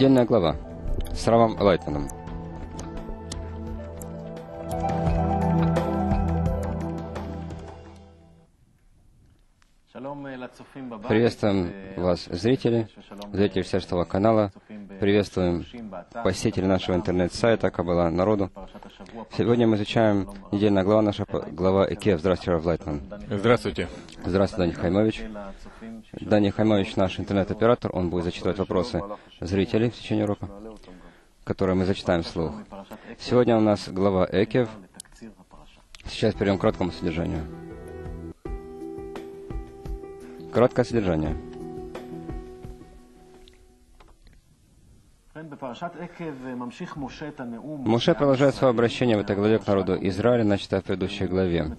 Недельная глава с Равом Лайтманом. Приветствуем вас, зрители, зрители Всешного канала. Приветствуем посетители нашего интернет-сайта Кабала народу. Сегодня мы изучаем недельная глава, наша глава Экев. Здравствуйте, Рав Лайтман. Здравствуйте. Здравствуйте, Дани Хаймович. Дани Хаймович наш интернет-оператор, он будет зачитывать вопросы зрителей в течение урока, которые мы зачитаем вслух. Сегодня у нас глава Экев. Сейчас перейдем к краткому содержанию. Краткое содержание. Моше продолжает свое обращение в этой главе к народу Израиля, начатое в предыдущей главе.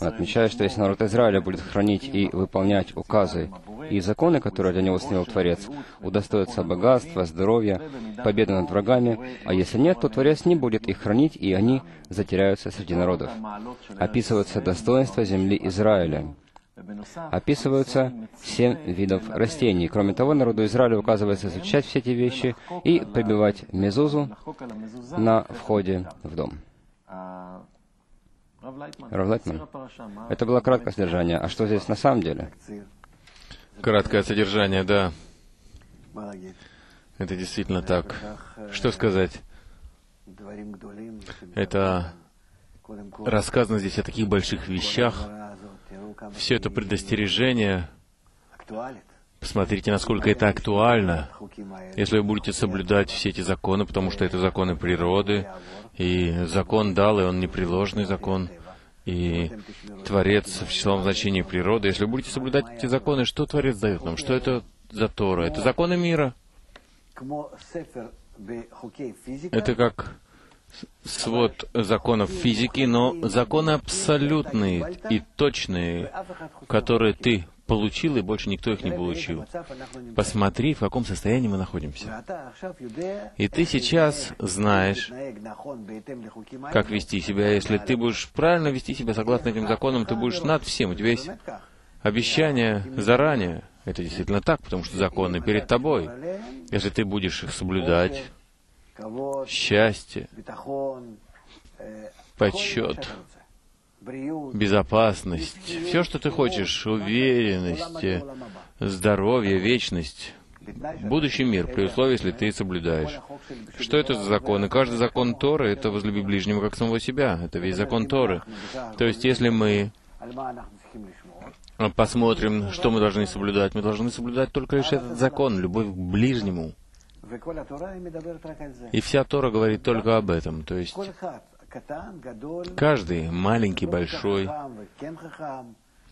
Он отмечает, что если народ Израиля будет хранить и выполнять указы и законы, которые для него установил Творец, удостоится богатства, здоровья, победы над врагами, а если нет, то Творец не будет их хранить, и они затеряются среди народов. Описываются достоинства земли Израиля описываются семь видов растений. Кроме того, народу Израиля указывается изучать все эти вещи и прибивать мезузу на входе в дом. Равлайтман. Это было краткое содержание. А что здесь на самом деле? Краткое содержание, да. Это действительно так. Что сказать? Это рассказано здесь о таких больших вещах, все это предостережение, посмотрите, насколько это актуально, если вы будете соблюдать все эти законы, потому что это законы природы, и закон дал, и он непреложный закон, и Творец в числовом значении природы. Если вы будете соблюдать эти законы, что Творец дает нам? Что это за Тора? Это законы мира. Это как свод законов физики, но законы абсолютные и точные, которые ты получил, и больше никто их не получил. Посмотри, в каком состоянии мы находимся. И ты сейчас знаешь, как вести себя. Если ты будешь правильно вести себя согласно этим законам, ты будешь над всем. У тебя есть обещание заранее. Это действительно так, потому что законы перед тобой. Если ты будешь их соблюдать, счастье, почет, безопасность, все, что ты хочешь, уверенность, здоровье, вечность, будущий мир, при условии, если ты соблюдаешь. Что это за законы? Каждый закон Торы — это возлюби ближнего как самого себя. Это весь закон Торы. То есть, если мы посмотрим, что мы должны соблюдать, мы должны соблюдать только лишь этот закон, любовь к ближнему. И вся Тора говорит только об этом. То есть каждый, маленький, большой,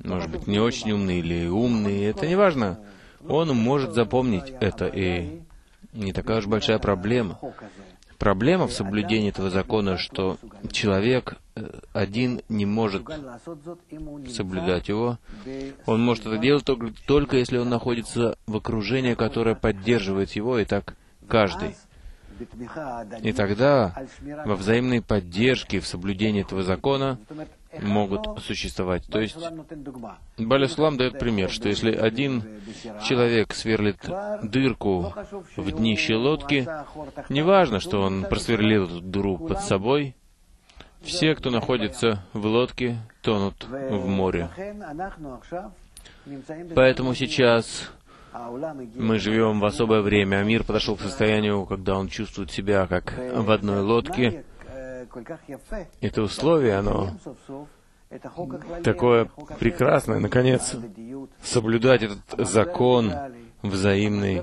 может быть, не очень умный или умный, это не важно. Он может запомнить это, и не такая уж большая проблема. Проблема в соблюдении этого закона, что человек э, один не может соблюдать его. Он может это делать только, только если он находится в окружении, которое поддерживает его, и так каждый. И тогда во взаимной поддержке в соблюдении этого закона могут существовать. То есть Баляслам дает пример, что если один человек сверлит дырку в днище лодки, неважно, что он просверлил эту дыру под собой, все, кто находится в лодке, тонут в море. Поэтому сейчас мы живем в особое время, а мир подошел к состоянию, когда он чувствует себя как в одной лодке. Это условие, оно такое прекрасное, наконец, соблюдать этот закон взаимный,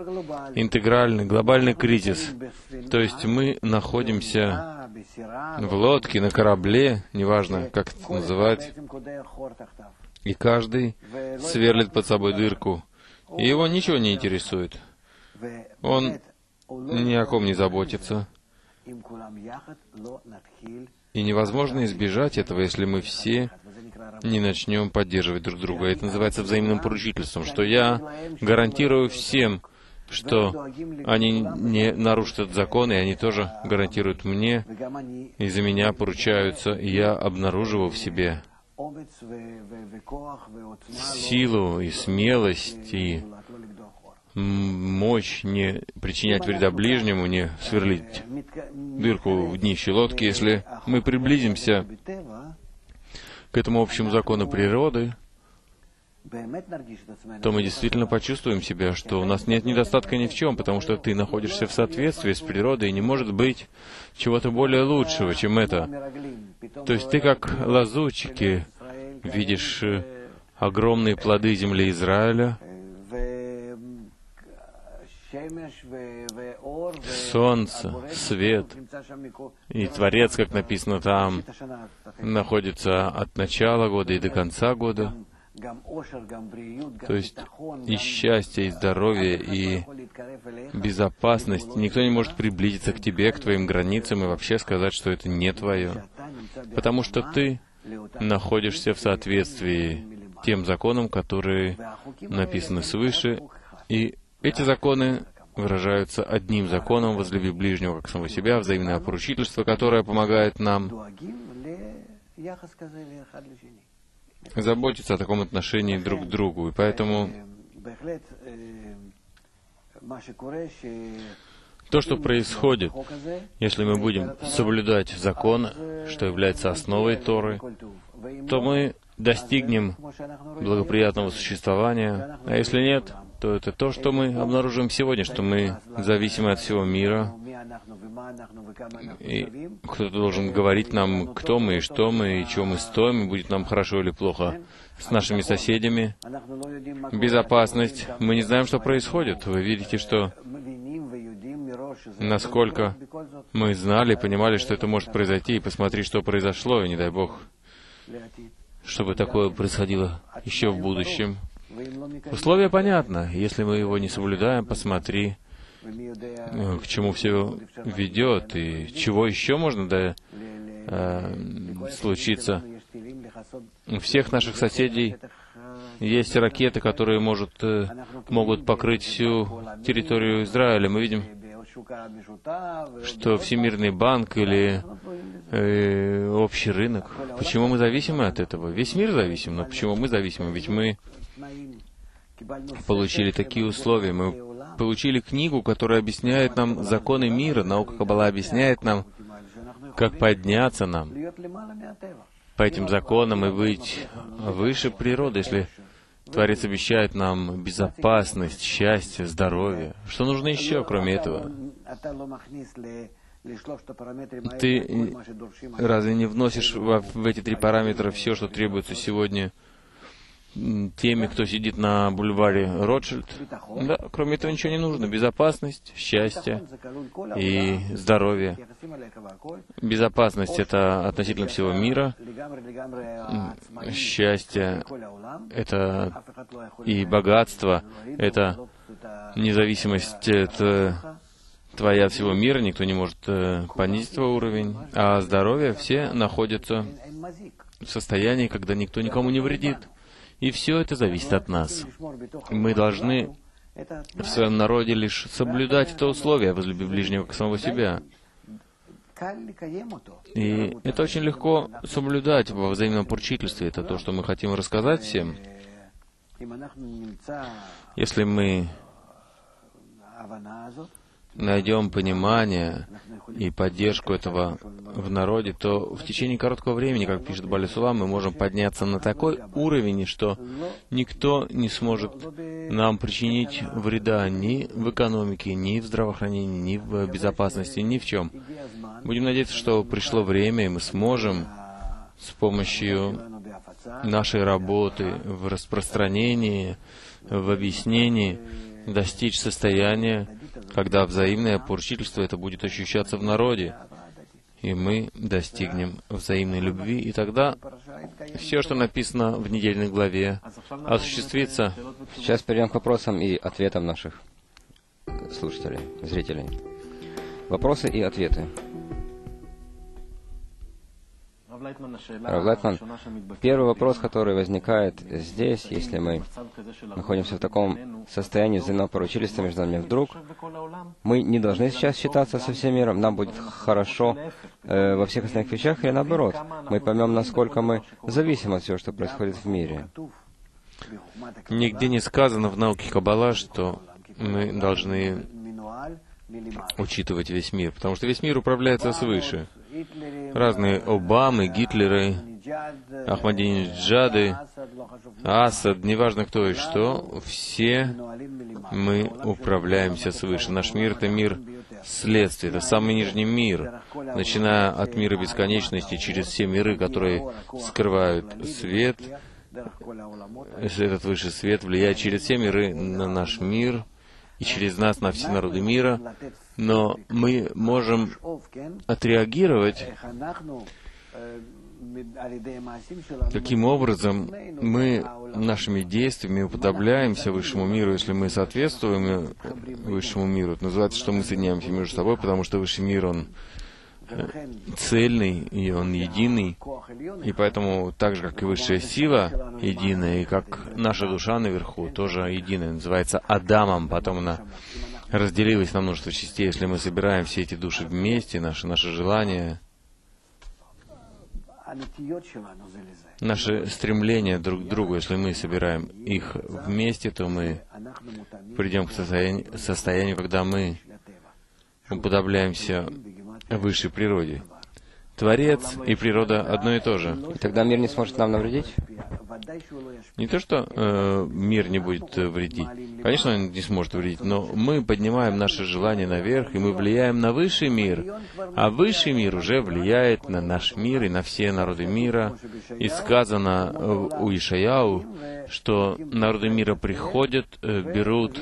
интегральный, глобальный кризис. То есть мы находимся в лодке, на корабле, неважно, как это называть, и каждый сверлит под собой дырку — и его ничего не интересует. Он ни о ком не заботится. И невозможно избежать этого, если мы все не начнем поддерживать друг друга. Это называется взаимным поручительством, что я гарантирую всем, что они не нарушат этот закон, и они тоже гарантируют мне, и за меня поручаются, и я обнаруживаю в себе силу и смелость и мощь не причинять вреда ближнему, не сверлить дырку в днище лодки, если мы приблизимся к этому общему закону природы, то мы действительно почувствуем себя, что у нас нет недостатка ни в чем, потому что ты находишься в соответствии с природой, и не может быть чего-то более лучшего, чем это. То есть ты как лазутчики видишь э, огромные плоды земли Израиля, солнце, свет, и Творец, как написано там, находится от начала года и до конца года. То есть и счастье, и здоровье, и безопасность. Никто не может приблизиться к тебе, к твоим границам и вообще сказать, что это не твое. Потому что ты находишься в соответствии тем законам, которые написаны свыше, и эти законы выражаются одним законом «возлюби ближнего как самого себя», взаимное поручительство, которое помогает нам заботиться о таком отношении друг к другу. И поэтому то, что происходит, если мы будем соблюдать закон, что является основой Торы, то мы достигнем благоприятного существования, а если нет, то это то, что мы обнаружим сегодня, что мы зависимы от всего мира, и кто-то должен говорить нам, кто мы и что мы, и чего мы стоим, будет нам хорошо или плохо с нашими соседями. Безопасность. Мы не знаем, что происходит. Вы видите, что насколько мы знали, понимали, что это может произойти, и посмотри, что произошло, и не дай Бог, чтобы такое происходило еще в будущем. Условие понятно. Если мы его не соблюдаем, посмотри, э, к чему все ведет, и чего еще можно да, э, случиться. У всех наших соседей есть ракеты, которые может, э, могут покрыть всю территорию Израиля. Мы видим, что Всемирный банк или э, общий рынок. Почему мы зависимы от этого? Весь мир зависим, но почему мы зависимы? Ведь мы получили такие условия. Мы получили книгу, которая объясняет нам законы мира. Наука Каббала объясняет нам, как подняться нам по этим законам и быть выше природы, если Творец обещает нам безопасность, счастье, здоровье. Что нужно еще, кроме этого? Ты разве не вносишь в, эти три параметра все, что требуется сегодня теми, кто сидит на бульваре Ротшильд. Да, кроме этого ничего не нужно. Безопасность, счастье и здоровье. Безопасность — это относительно всего мира. Счастье — это и богатство, это независимость это твоя всего мира, никто не может э, понизить твой уровень. А здоровье все находятся в состоянии, когда никто никому не вредит. И все это зависит от нас. Мы должны в своем народе лишь соблюдать это условие, возлюби ближнего к самого себя. И это очень легко соблюдать во взаимном поручительстве. Это то, что мы хотим рассказать всем. Если мы найдем понимание и поддержку этого в народе, то в течение короткого времени, как пишет Балисула, мы можем подняться на такой уровень, что никто не сможет нам причинить вреда ни в экономике, ни в здравоохранении, ни в безопасности, ни в чем. Будем надеяться, что пришло время, и мы сможем с помощью нашей работы в распространении, в объяснении достичь состояния, когда взаимное поручительство это будет ощущаться в народе, и мы достигнем взаимной любви, и тогда все, что написано в недельной главе, осуществится. Сейчас перейдем к вопросам и ответам наших слушателей, зрителей. Вопросы и ответы. Равлайтман, первый вопрос, который возникает здесь, если мы находимся в таком состоянии взаимопоручительства между нами, вдруг мы не должны сейчас считаться со всем миром, нам будет хорошо э, во всех остальных вещах, или наоборот, мы поймем, насколько мы зависим от всего, что происходит в мире. Нигде не сказано в науке Каббала, что мы должны учитывать весь мир, потому что весь мир управляется свыше. Разные Обамы, Гитлеры, Ахмадинеджады, Асад, неважно кто и что, все мы управляемся свыше. Наш мир — это мир следствия, это самый нижний мир, начиная от мира бесконечности через все миры, которые скрывают свет, этот высший свет влияет через все миры на наш мир и через нас на все народы мира, но мы можем отреагировать Каким образом мы нашими действиями уподобляемся высшему миру, если мы соответствуем высшему миру? Это называется, что мы соединяемся между собой, потому что высший мир, он цельный, и он единый, и поэтому так же, как и высшая сила единая, и как наша душа наверху тоже единая, называется Адамом, потом она разделилась на множество частей. Если мы собираем все эти души вместе, наши, наши желания, Наше стремление друг к другу, если мы собираем их вместе, то мы придем к состоянию, состоянию когда мы уподобляемся высшей природе. Творец и природа одно и то же. И тогда мир не сможет нам навредить? Не то, что э, мир не будет вредить. Конечно, он не сможет вредить, но мы поднимаем наши желания наверх, и мы влияем на высший мир. А высший мир уже влияет на наш мир и на все народы мира. И сказано у Ишаяу, что народы мира приходят, э, берут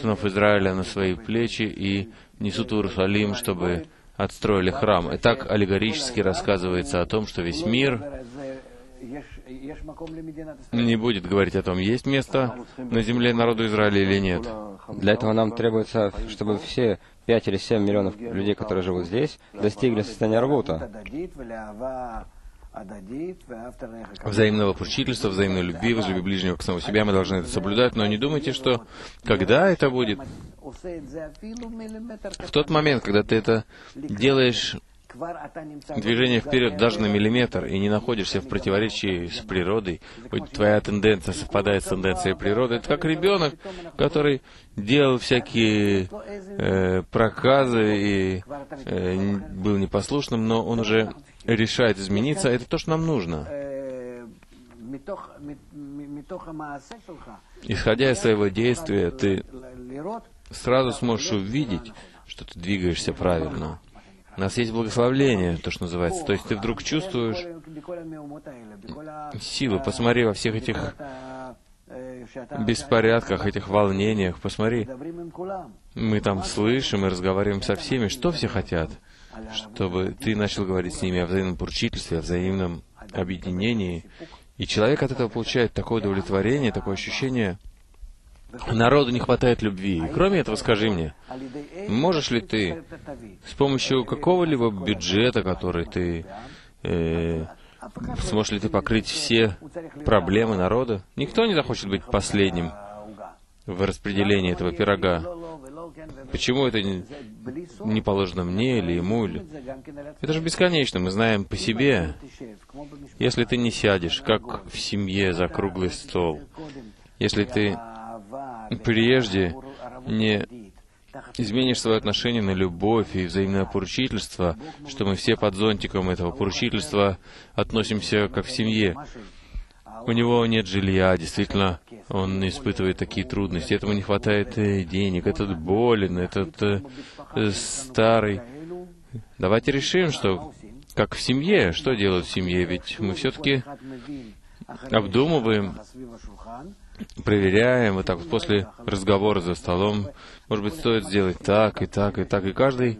сынов Израиля на свои плечи и несут в Иерусалим, чтобы отстроили храм. И так аллегорически рассказывается о том, что весь мир не будет говорить о том, есть место на земле народу Израиля или нет. Для этого нам требуется, чтобы все пять или семь миллионов людей, которые живут здесь, достигли состояния рвута взаимного поручительства, взаимной любви, возлюби ближнего к самому себя, мы должны это соблюдать, но не думайте, что когда это будет, в тот момент, когда ты это делаешь движение вперед даже на миллиметр и не находишься в противоречии с природой, хоть твоя тенденция совпадает с тенденцией природы, это как ребенок, который делал всякие э, проказы и э, был непослушным, но он уже решает измениться, это то, что нам нужно. Исходя из своего действия, ты сразу сможешь увидеть, что ты двигаешься правильно. У нас есть благословление, то, что называется. То есть ты вдруг чувствуешь силу. Посмотри во всех этих беспорядках, этих волнениях. Посмотри. Мы там слышим и разговариваем со всеми. Что все хотят? Чтобы ты начал говорить с ними о взаимном поручительстве, о взаимном объединении. И человек от этого получает такое удовлетворение, такое ощущение, Народу не хватает любви. И кроме этого, скажи мне, можешь ли ты с помощью какого-либо бюджета, который ты... Э, сможешь ли ты покрыть все проблемы народа? Никто не захочет быть последним в распределении этого пирога. Почему это не, положено мне или ему? Или... Это же бесконечно, мы знаем по себе. Если ты не сядешь, как в семье за круглый стол, если ты прежде не изменишь свое отношение на любовь и взаимное поручительство, что мы все под зонтиком этого поручительства относимся как в семье. У него нет жилья, действительно, он испытывает такие трудности, этому не хватает э, денег, этот болен, этот э, старый. Давайте решим, что как в семье, что делают в семье, ведь мы все-таки обдумываем проверяем, вот так вот после разговора за столом, может быть, стоит сделать так и так и так, и каждый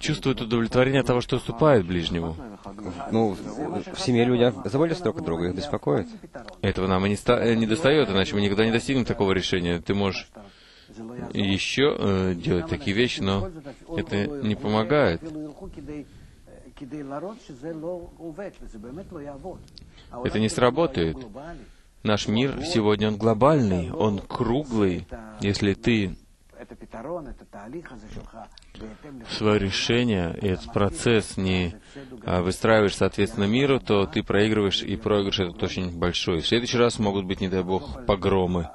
чувствует удовлетворение от того, что уступает ближнему. Ну, в семье люди заботятся друг о друге, их беспокоит. Этого нам и не, ста- э, не достает, иначе мы никогда не достигнем такого решения. Ты можешь еще э, делать такие вещи, но это не помогает. Это не сработает. Наш мир сегодня, он глобальный, он круглый. Если ты свое решение и этот процесс не а, выстраиваешь соответственно миру, то ты проигрываешь, и проигрыш этот очень большой. В следующий раз могут быть, не дай бог, погромы.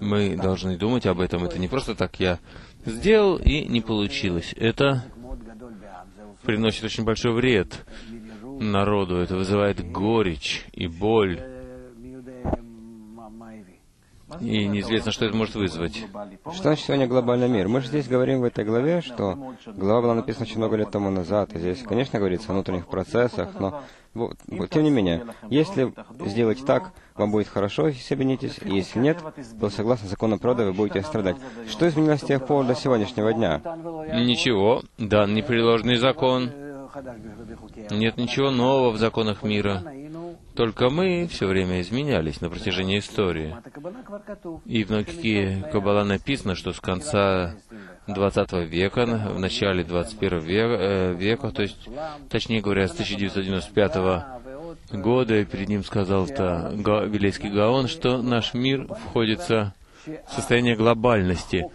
Мы должны думать об этом. Это не просто так я сделал и не получилось. Это приносит очень большой вред народу. Это вызывает горечь и боль. И неизвестно, что это может вызвать. Что значит сегодня глобальный мир? Мы же здесь говорим в этой главе, что глава была написана очень много лет тому назад. И здесь, конечно, говорится о внутренних процессах, но тем не менее, если сделать так, вам будет хорошо, если объединитесь, и если нет, то согласно закону природы вы будете страдать. Что изменилось с тех пор до сегодняшнего дня? Ничего. Дан непреложный закон. Нет ничего нового в законах мира. Только мы все время изменялись на протяжении истории. И в науке Каббала написано, что с конца 20 века, в начале 21 века, э, века, то есть, точнее говоря, с 1995 года, перед ним сказал-то Га, Вилейский Гаон, что наш мир входится в состояние глобальности.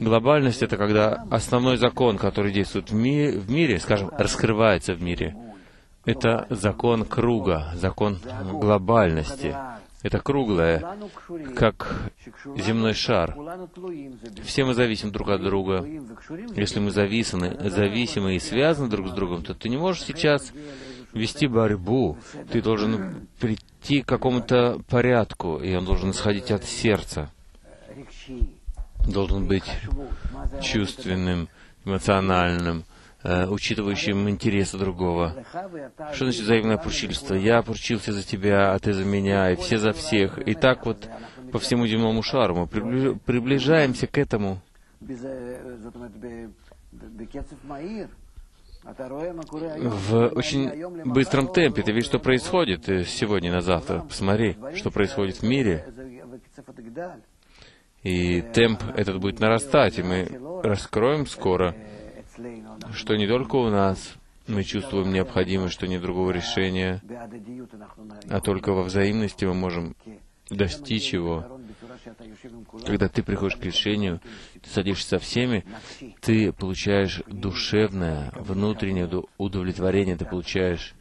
Глобальность — это когда основной закон, который действует в, ми в мире, скажем, раскрывается в мире. Это закон круга, закон глобальности. Это круглое, как земной шар. Все мы зависим друг от друга. Если мы зависаны, зависимы и связаны друг с другом, то ты не можешь сейчас вести борьбу. Ты должен прийти к какому-то порядку, и он должен исходить от сердца. Должен быть чувственным, эмоциональным, учитывающим интересы другого. Что значит взаимное поручительство? Я поручился за тебя, а ты за меня, и все за всех. И так вот по всему земному шару мы приближаемся к этому. В очень быстром темпе. Ты видишь, что происходит сегодня на завтра. Посмотри, что происходит в мире. И темп этот будет нарастать, и мы раскроем скоро что не только у нас мы чувствуем необходимость, что нет другого решения, а только во взаимности мы можем достичь его. Когда ты приходишь к решению, ты садишься со всеми, ты получаешь душевное, внутреннее удовлетворение, ты получаешь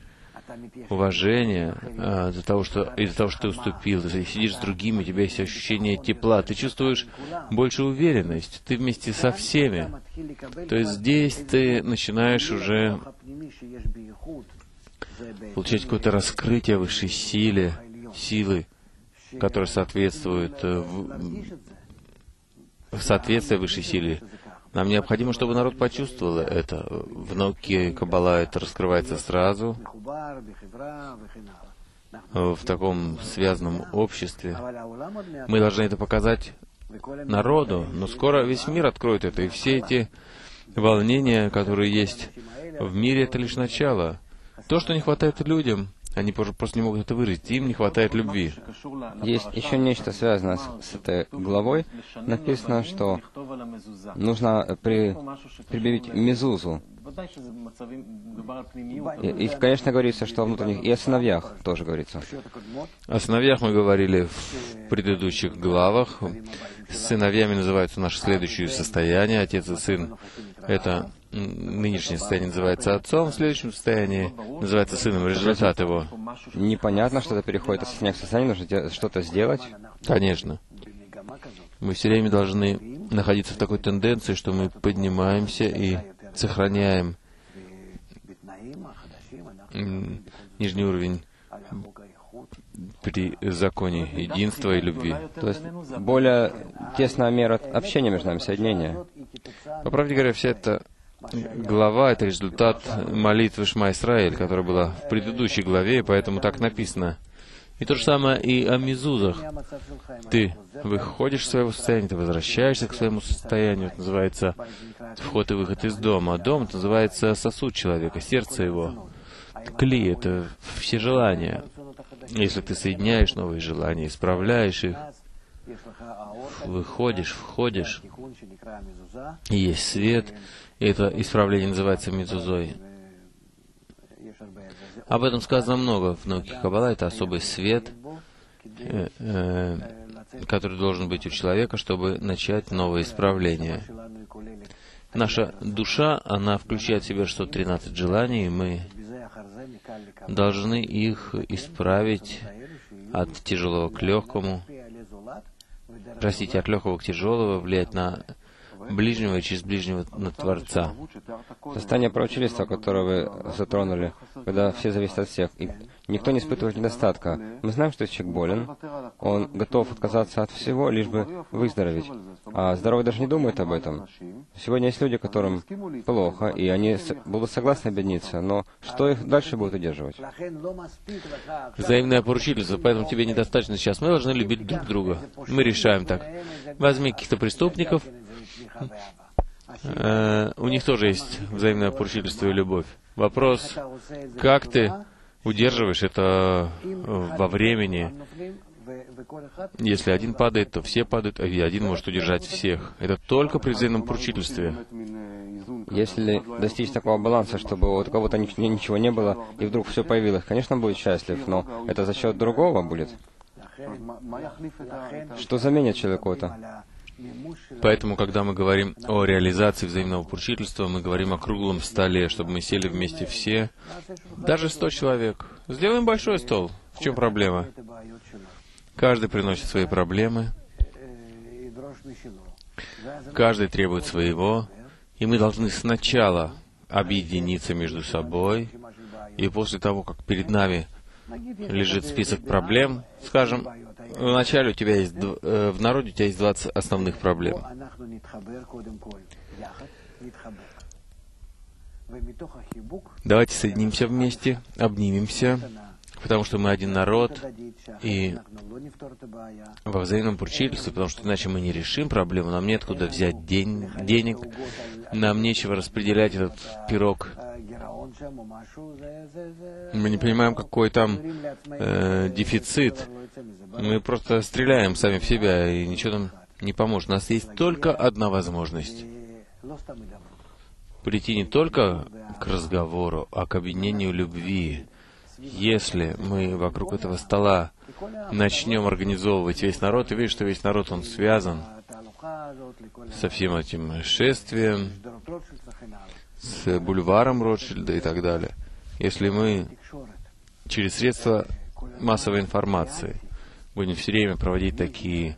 уважение а, за того, что, из-за того, что ты уступил. Ты сидишь с другими, у тебя есть ощущение тепла, ты чувствуешь больше уверенность, ты вместе со всеми. То есть здесь ты начинаешь уже получать какое-то раскрытие высшей силе, силы, которая соответствует э, в, в соответствии высшей силе. Нам необходимо, чтобы народ почувствовал это. В науке Каббала это раскрывается сразу, в таком связанном обществе. Мы должны это показать народу, но скоро весь мир откроет это, и все эти волнения, которые есть в мире, это лишь начало. То, что не хватает людям, они просто не могут это выразить. Им не хватает любви. Есть еще нечто связанное с, с этой главой. Написано, что нужно при, прибавить мезузу. И, и, конечно, говорится, что о внутренних... И о сыновьях тоже говорится. О сыновьях мы говорили в предыдущих главах. Сыновьями называются наши следующие состояния, отец и сын. Это нынешнее состояние называется отцом, в следующем состоянии называется сыном, результат его. Непонятно, что это переходит от состояния к состоянию, нужно что-то сделать. Конечно. Мы все время должны находиться в такой тенденции, что мы поднимаемся и сохраняем нижний уровень при законе единства и любви. То есть более тесная мера общения между нами, соединения. По правде говоря, вся эта глава — это результат молитвы Шма Исраэль, которая была в предыдущей главе, и поэтому так написано. И то же самое и о мизузах. Ты выходишь из своего состояния, ты возвращаешься к своему состоянию. Это называется вход и выход из дома. А дом это называется сосуд человека, сердце его. Кли — это все желания. Если ты соединяешь новые желания, исправляешь их, выходишь, входишь, и есть свет, и это исправление называется мидзузой. Об этом сказано много в науке Каббала. Это особый свет, э, э, который должен быть у человека, чтобы начать новое исправление. Наша душа, она включает в себя 613 желаний, и мы должны их исправить от тяжелого к легкому, простите, от легкого к тяжелого, влиять на ближнего и через ближнего на Творца. Состояние правочелистства, которое вы затронули, когда все зависят от всех, и никто не испытывает недостатка. Мы знаем, что человек болен, он готов отказаться от всего, лишь бы выздороветь. А здоровый даже не думает об этом. Сегодня есть люди, которым плохо, и они будут согласны объединиться, но что их дальше будет удерживать? Взаимное поручительство, поэтому тебе недостаточно сейчас. Мы должны любить друг друга. Мы решаем так. Возьми каких-то преступников, Э, у них тоже есть взаимное поручительство и любовь. Вопрос, как ты удерживаешь это во времени. Если один падает, то все падают, а один может удержать всех. Это только при взаимном поручительстве. Если достичь такого баланса, чтобы у кого-то ничего не было, и вдруг все появилось, конечно, будет счастлив, но это за счет другого будет. Что заменит человеку это? Поэтому, когда мы говорим о реализации взаимного поручительства, мы говорим о круглом столе, чтобы мы сели вместе все, даже сто человек. Сделаем большой стол. В чем проблема? Каждый приносит свои проблемы, каждый требует своего, и мы должны сначала объединиться между собой, и после того, как перед нами лежит список проблем, скажем, Вначале у тебя есть, э, в народе у тебя есть 20 основных проблем. Давайте соединимся вместе, обнимемся, потому что мы один народ, и во взаимном поручительстве, потому что иначе мы не решим проблему, нам нет куда взять день, денег, нам нечего распределять этот пирог мы не понимаем, какой там э, дефицит. Мы просто стреляем сами в себя, и ничего нам не поможет. У нас есть только одна возможность. Прийти не только к разговору, а к объединению любви. Если мы вокруг этого стола начнем организовывать весь народ, и видишь, что весь народ, он связан со всем этим шествием, с бульваром Ротшильда и так далее, если мы через средства массовой информации будем все время проводить такие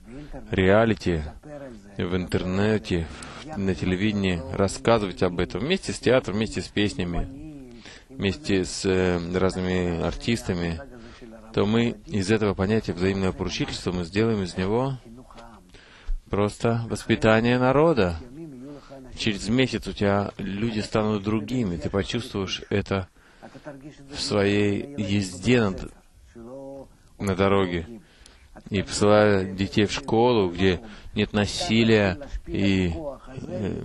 реалити в интернете, на телевидении, рассказывать об этом вместе с театром, вместе с песнями, вместе с э, разными артистами, то мы из этого понятия взаимного поручительства мы сделаем из него просто воспитание народа, через месяц у тебя люди станут другими, ты почувствуешь это в своей езде над, на дороге. И посылая детей в школу, где нет насилия и э,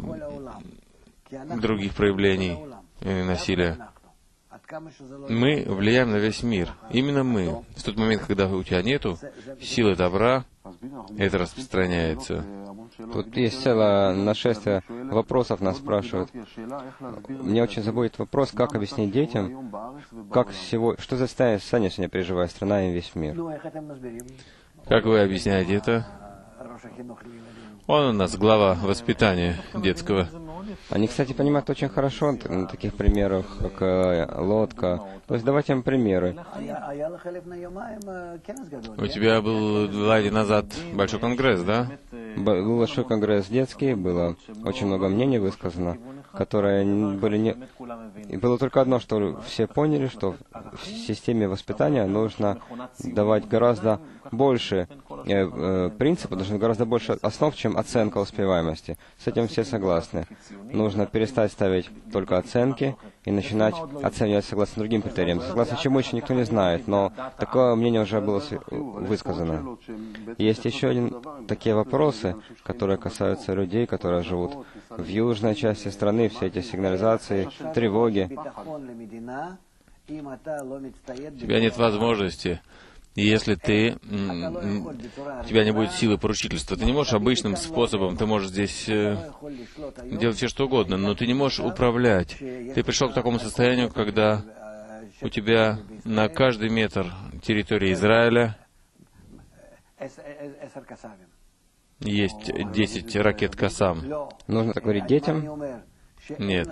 других проявлений э, насилия. Мы влияем на весь мир. Именно мы. В тот момент, когда у тебя нету силы добра, это распространяется. Тут есть целое нашествие вопросов, нас спрашивают. Мне очень заботит вопрос, как объяснить детям, как всего, что за состояние сегодня переживает страна и весь мир. Как вы объясняете это? Он у нас глава воспитания детского. Они, кстати, понимают очень хорошо на таких примерах, как э, лодка. То есть давайте им примеры. У тебя был два дня назад большой конгресс, да? Был большой конгресс детский, было очень много мнений высказано, которые были не... И было только одно, что все поняли, что в системе воспитания нужно давать гораздо больше э, э, принципов, должно гораздо больше основ, чем оценка успеваемости. С этим все согласны. Нужно перестать ставить только оценки и начинать оценивать согласно другим критериям. Согласно чему еще никто не знает, но такое мнение уже было высказано. Есть еще один такие вопросы, которые касаются людей, которые живут в южной части страны, все эти сигнализации, тревоги. У тебя нет возможности если ты, у тебя не будет силы поручительства, ты не можешь обычным способом, ты можешь здесь э, делать все что угодно, но ты не можешь управлять. Ты пришел к такому состоянию, когда у тебя на каждый метр территории Израиля есть 10 ракет «Касам». Нужно так говорить детям. Нет.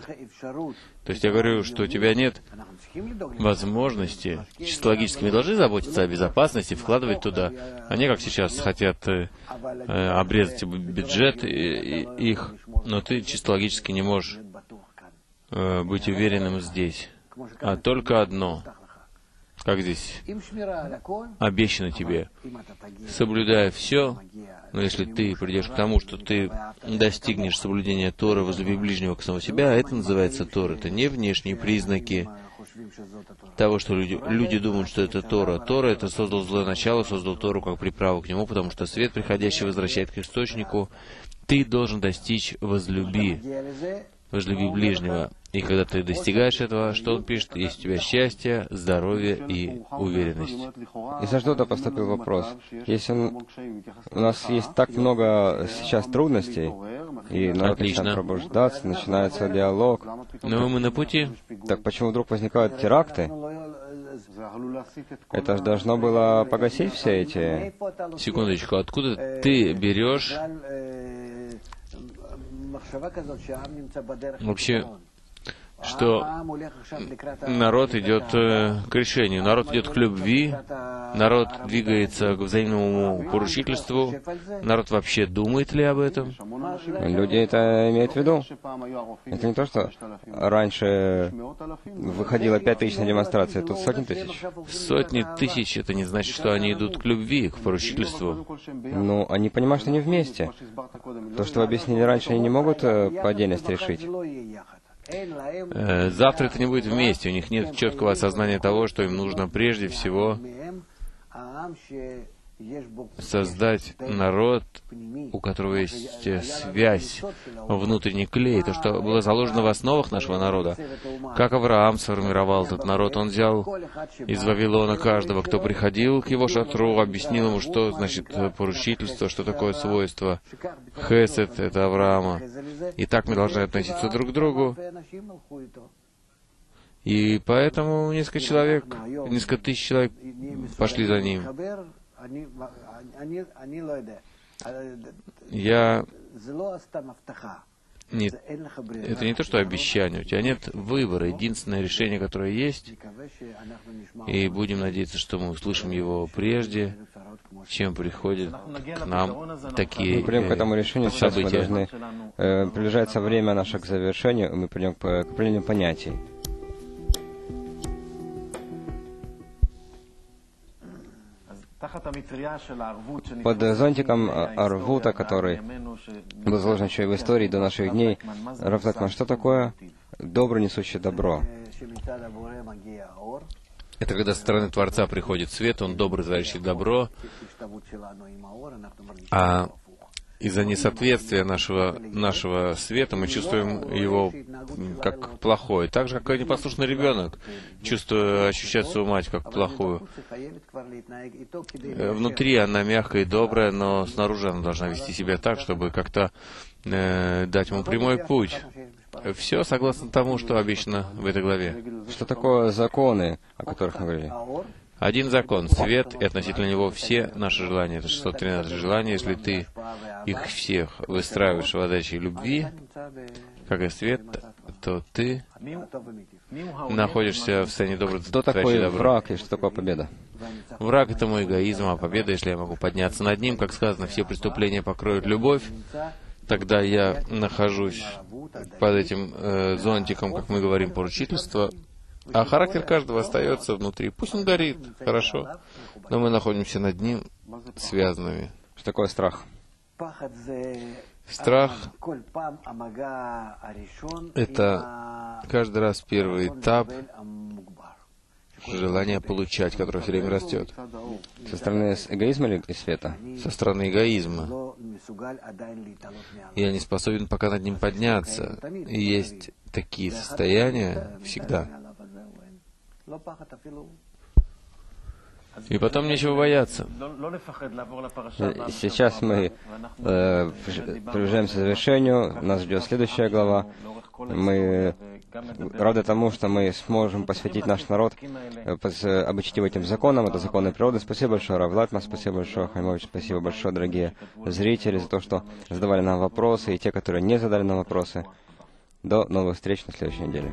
То есть я говорю, что у тебя нет возможности. Чисто мы должны заботиться о безопасности, вкладывать туда. Они, как сейчас, хотят э, э, обрезать бюджет и, и, их, но ты чисто логически не можешь э, быть уверенным здесь. А только одно — как здесь обещано тебе, соблюдая все, но если ты придешь к тому, что ты достигнешь соблюдения Тора, возлюби ближнего к самому себя, это называется Тор. Это не внешние признаки того, что люди, люди думают, что это Тора. Тора — это создал злое начало, создал Тору как приправу к нему, потому что свет, приходящий, возвращает к источнику. Ты должен достичь возлюби возлюби ближнего. И когда ты достигаешь этого, что он пишет? Есть у тебя счастье, здоровье и уверенность. Из Аждода поступил вопрос. Если он... у нас есть так много сейчас трудностей, и народ Отлично. начинает пробуждаться, начинается диалог. Но мы на пути. Так почему вдруг возникают теракты? Это же должно было погасить все эти... Секундочку, откуда ты берешь Вообще, что народ идет э, к решению, народ идет к любви, народ двигается к взаимному поручительству, народ вообще думает ли об этом? Люди это имеют в виду. Это не то, что раньше выходило пять тысяч на демонстрации, тут сотни тысяч. Сотни тысяч, это не значит, что они идут к любви, к поручительству. Ну, они понимают, что они вместе. То, что вы объяснили раньше, они не могут э, по отдельности решить. Э, завтра это не будет вместе, у них нет четкого осознания того, что им нужно прежде всего создать народ, у которого есть связь, внутренний клей, то, что было заложено в основах нашего народа. Как Авраам сформировал этот народ, он взял из Вавилона каждого, кто приходил к его шатру, объяснил ему, что значит поручительство, что такое свойство. Хесед — это Авраама. И так мы должны относиться друг к другу. И поэтому несколько человек, несколько тысяч человек пошли за ним. Я... Нет, это не то, что обещание. У тебя нет выбора. Единственное решение, которое есть, и будем надеяться, что мы услышим его прежде, чем приходят к нам такие Мы придем к этому решению, сейчас мы должны... Э, приближается время наше к завершению, мы придем к определению понятий. Под зонтиком Арвута, который был заложен еще и в истории до наших дней, Рафлатман, что такое добро, несущее добро? Это когда со стороны Творца приходит свет, он добрый, творящий добро, а из-за несоответствия нашего, нашего света мы чувствуем его как плохой. Так же, как и непослушный ребенок, чувствуя, ощущает свою мать как плохую. Э, внутри она мягкая и добрая, но снаружи она должна вести себя так, чтобы как-то э, дать ему прямой путь. Все согласно тому, что обещано в этой главе. Что такое законы, о которых мы говорили? Один закон — свет, и относительно него все наши желания. Это 613 желаний. Если ты их всех выстраиваешь в задаче любви, как и свет, то ты находишься в состоянии доброго Что такое добро. враг и что такое победа? Враг — это мой эгоизм, а победа, если я могу подняться над ним, как сказано, все преступления покроют любовь, тогда я нахожусь под этим э, зонтиком, как мы говорим, поручительства, а характер каждого остается внутри. Пусть он горит, хорошо, но мы находимся над ним связанными. Что такое страх? Страх — это каждый раз первый этап желания получать, которое все время растет. Со стороны эгоизма или света? Со стороны эгоизма. Я не способен пока над ним подняться. И есть такие состояния всегда. И потом нечего бояться. Сейчас мы э, приближаемся к завершению. Нас ждет следующая глава. Мы рады тому, что мы сможем посвятить наш народ, э, обучить его этим законам. Это законы природы. Спасибо большое, Рав Латма, спасибо большое, Хаймович, спасибо большое, дорогие зрители, за то, что задавали нам вопросы, и те, которые не задали нам вопросы. До новых встреч на следующей неделе.